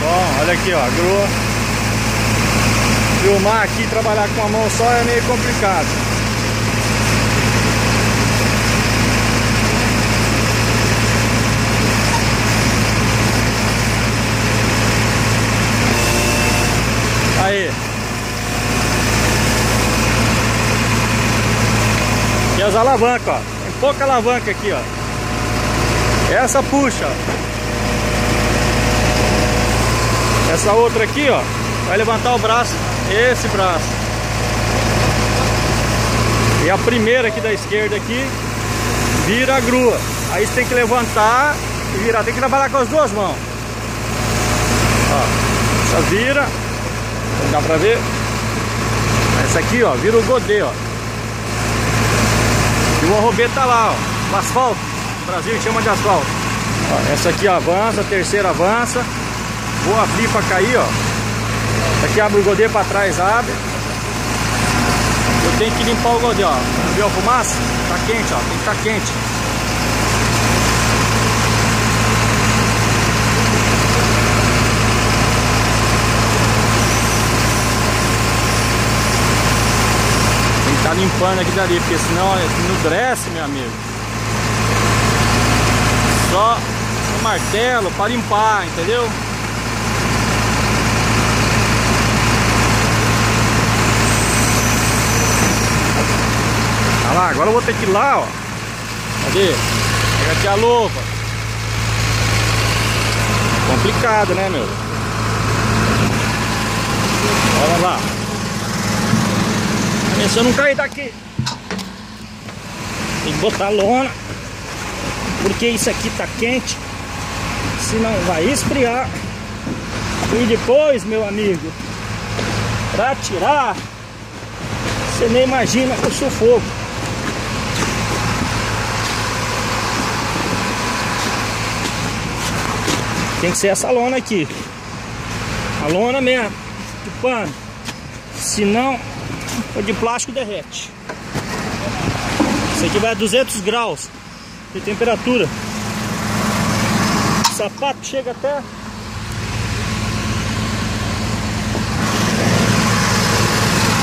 Bom, olha aqui, ó, a grua. Filmar aqui, trabalhar com a mão só é meio complicado. Aí. E as alavancas, ó. Tem pouca alavanca aqui, ó. Essa puxa, ó. Essa outra aqui, ó, vai levantar o braço, esse braço. E a primeira aqui da esquerda aqui, vira a grua. Aí você tem que levantar e virar, tem que trabalhar com as duas mãos. Ó, essa vira, dá pra ver. Essa aqui, ó, vira o godê, ó. E o arrobete tá lá, ó, o asfalto. O Brasil chama de asfalto. Ó, essa aqui avança, a terceira avança. Vou abrir pra cair, ó. Aqui abre o godê pra trás, abre. Eu tenho que limpar o godê, ó. Viu a fumaça? Tá quente, ó. Tem que estar tá quente. Tem que estar tá limpando aqui dali, porque senão endurece, meu amigo. Só o martelo para limpar, entendeu? Lá, agora eu vou ter que ir lá, ó. Cadê? Pega aqui a luva. Complicado, né, meu? Olha lá. Se eu não cair daqui. Tem que botar lona. Porque isso aqui tá quente. Senão vai esfriar. E depois, meu amigo, pra tirar, você nem imagina o sufoco. Tem que ser essa lona aqui. A lona mesmo, de pano. Senão, o de plástico derrete. Isso aqui vai a 200 graus de temperatura. O sapato chega até...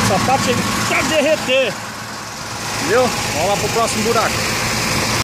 Sapato chega a derreter. Entendeu? Vamos lá pro próximo buraco.